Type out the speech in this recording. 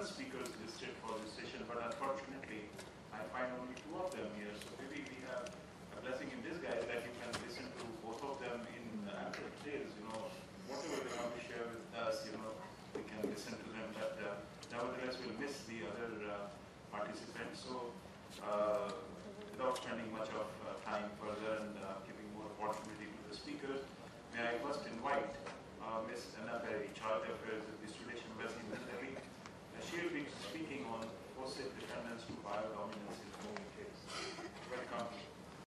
seven speakers listed for this session, but unfortunately, I find only two of them here. So maybe we have a blessing in disguise that you can listen to both of them in ample details. You know, whatever they want to share with us, you know, we can listen to them. But uh, nevertheless, we'll miss the other uh, participants. So uh, without spending much of uh, time further and uh, giving more opportunity to the speakers, may I first invite Ms. Anna Perry, Child Affairs